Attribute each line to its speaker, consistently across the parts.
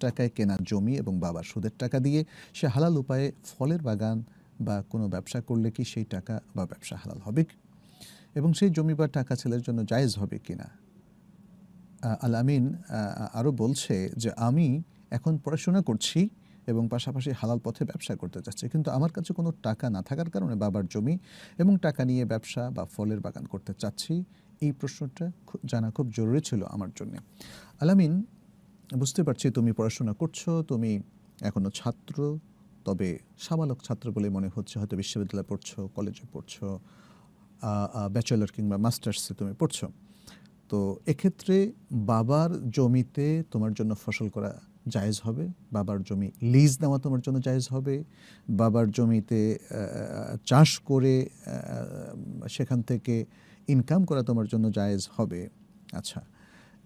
Speaker 1: টাকায় কেনা জমি এবং বাবার সুদের টাকা দিয়ে সে হালাল উপায়ে ফলের বাগান বা কোনো ব্যবসা করলে কি সেই টাকা বা ব্যবসা হালাল হবে এবং সেই জমি বা টাকা ছেলের জন্য জায়েজ হবে কিনা আহ, আল আমিন আরও বলছে যে আমি এখন পড়াশোনা করছি এবং পাশাপাশি হালাল পথে ব্যবসা করতে চাচ্ছি। কিন্তু আমার কাছে কোনো টাকা না থাকার কারণে বাবার জমি এবং টাকা নিয়ে ব্যবসা বা ফলের বাগান করতে চাচ্ছি। এই প্রশ্নটা জানা খুব জরুরি ছিল আমার জন্য। আলামিন বুঝতে পারছি তুমি পড়াশোনা করছ, তুমি এখনও ছাত্র, তবে সাবালক ছাত্র বলে মনে হচ্ছে, হয়তো বিশ্ববিদ্যালয়ে পড়ছো, কলেজে পড়ছো ব্যাচেলর কিংবা মাস্টার্সে তুমি পড়ছো। তো এক্ষেত্রে বাবার জমিতে তোমার জন্য ফসল করা জায়েজ হবে, বাবার জমি লিজ নেওয়া তোমার জন্য জায়েজ হবে, বাবার জমিতে চাষ করে সেখান থেকে ইনকাম করা তোমার জন্য জায়েজ হবে। আচ্ছা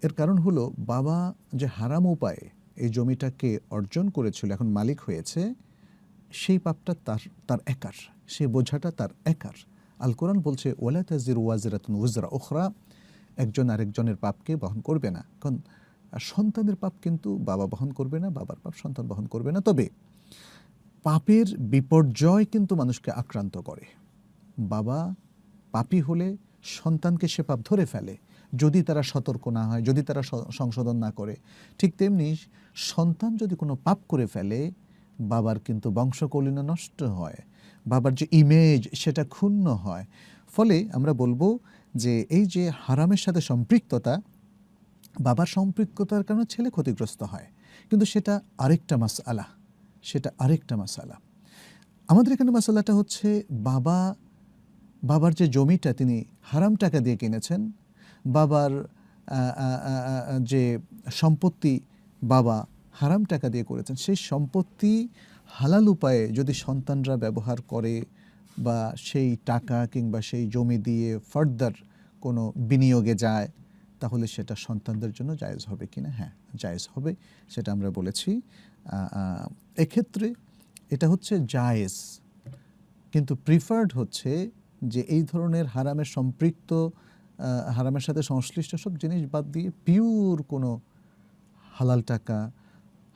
Speaker 1: এর কারণ হলো বাবা যে হারাম উপায়ে এই জমিটাকে অর্জন করেছিল, এখন মালিক হয়েছে, সেই পাপটা তার তার একার, সেই বোঝাটা তার একার। আল কোরআন বলছে ওলা তাজির ওয়াজিরাতুন উজরা ওখরা একজন আরেকজনের পাপকে বহন করবে না। কারণ সন্তানের পাপ কিন্তু বাবা বহন করবে না, বাবার পাপ সন্তান বহন করবে না। তবে পাপের বিপর্যয় কিন্তু মানুষকে আক্রান্ত করে। বাবা পাপী হলে সন্তানকে সে পাপ ধরে ফেলে। যদি তারা সতর্ক না হয়, যদি তারা সংশোধন না করে, ঠিক তেমনি সন্তান যদি কোনো পাপ করে ফেলে, বাবার কিন্তু বংশকলিনা নষ্ট হয়, বাবার যে ইমেজ সেটা ক্ষুণ্ণ হয়। ফলে আমরা বলব যে এই যে হারামের সাথে সম্পৃক্ততা, বাবার সম্পৃক্ততার কারণে ছেলে ক্ষতিগ্রস্ত হয়। কিন্তু সেটা আরেকটা মাস আলা সেটা আরেকটা মাসালা আমাদের এখানে মাসালাটা হচ্ছে বাবা, বাবার যে জমিটা তিনি হারাম টাকা দিয়ে কিনেছেন বাবার যে সম্পত্তি বাবা হারাম টাকা দিয়ে করেছেন, সেই সম্পত্তি হালাল উপায়ে যদি সন্তানরা ব্যবহার করে বা সেই টাকা কিংবা সেই জমি দিয়ে ফার্দার কোনো বিনিয়োগে যায়, তাহলে সেটা সন্তানদের জন্য জায়েজ হবে কি না হ্যাঁ জায়েজ হবে, সেটা আমরা বলেছি। এক্ষেত্রে এটা হচ্ছে জায়েজ। কিন্তু প্রিফার্ড হচ্ছে যে এই ধরনের হারামের সম্পৃক্ত হারামের সাথে সংশ্লিষ্ট সব জিনিস বাদ দিয়ে পিওর কোনো হালাল টাকা,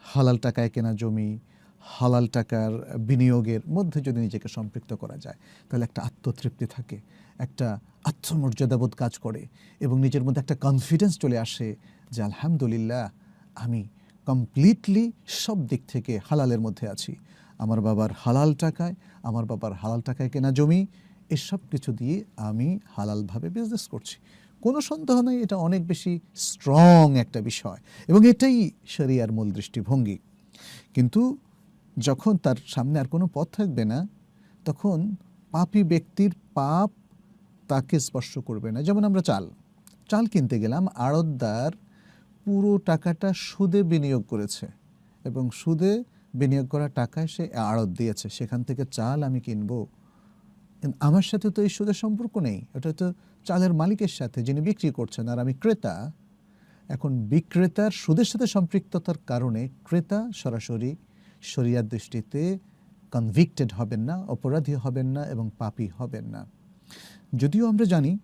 Speaker 1: হালাল টাকায় কেনা জমি, হালাল টাকার বিনিয়োগের মধ্যে যদি নিজেকে সম্পৃক্ত করা যায়, তাহলে একটা আত্মতৃপ্তি থাকে, একটা আত্মমর্যাদাবোধ কাজ করে এবং নিজের মধ্যে একটা কনফিডেন্স চলে আসে যে আলহামদুলিল্লাহ আমি কমপ্লিটলি সব দিক থেকে হালালের মধ্যে আছি। আমার বাবার হালাল টাকায়, আমার বাবার হালাল টাকায় কেনা জমি এসব কিছু দিয়ে আমি হালালভাবে বিজনেস করছি। কোনো সন্দেহ নেই, এটা অনেক বেশি স্ট্রং একটা বিষয় এবং এটাই শরিয়ার মূল দৃষ্টিভঙ্গি। কিন্তু যখন তার সামনে আর কোনো পথ থাকবে না, তখন পাপী ব্যক্তির পাপ তাকে স্পর্শ করবে না। যেমন আমরা চাল চাল কিনতে গেলাম, আড়তদার পুরো টাকাটা সুদে বিনিয়োগ করেছে এবং সুদে বিনিয়োগ করা টাকায় সে আড়ত দিয়েছে। সেখান থেকে চাল আমি কিনবো। কিন্তু আমার সাথে তো এই সুদের সম্পর্ক নেই। ওটা তো চালের মালিকের সাথে যিনি বিক্রি করছেন আর আমি ক্রেতা। এখন বিক্রেতার সুদের সাথে সম্পৃক্ততার কারণে ক্রেতা সরাসরি শরিয়ার দৃষ্টিতে কনভিক্টেড হবেন না, অপরাধী হবেন না এবং পাপি হবেন না। যদিও আমরা জানি,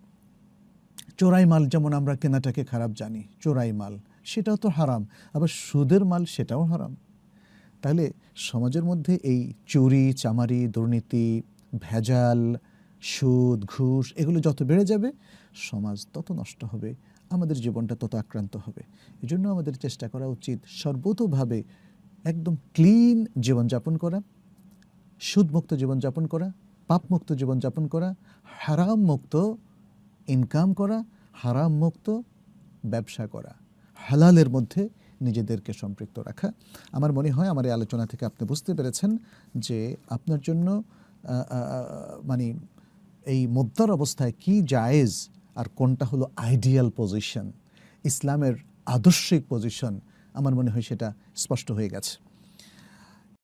Speaker 1: চোরাই মাল যেমন আমরা কেনাটাকে খারাপ জানি, চোরাই মাল, সেটাও তো হারাম। আবার সুদের মাল সেটাও হারাম। তাহলে সমাজের মধ্যে এই চুরি, চামারি, দুর্নীতি ভেজাল, সুদ, ঘুষ, এগুলো যত বেড়ে যাবে, সমাজ তত নষ্ট হবে, আমাদের জীবনটা তত আক্রান্ত হবে। এই জন্য আমাদের চেষ্টা করা উচিত সর্বতোভাবে একদম ক্লিন জীবনযাপন করা, সুদমুক্ত জীবনযাপন করা, পাপমুক্ত জীবনযাপন করা হারাম মুক্ত ইনকাম করা হারাম মুক্ত ব্যবসা করা, হালালের মধ্যে নিজেদেরকে সম্পৃক্ত রাখা। আমার মনে হয় আমার এই আলোচনা থেকে আপনি বুঝতে পেরেছেন যে আপনার জন্য মানে এই মধ্যর অবস্থায় কি জায়েজ আর কোনটা হলো আইডিয়াল পজিশন? ইসলামের আদর্শিক পজিশন আমার মনে হয় সেটা স্পষ্ট হয়ে গেছে।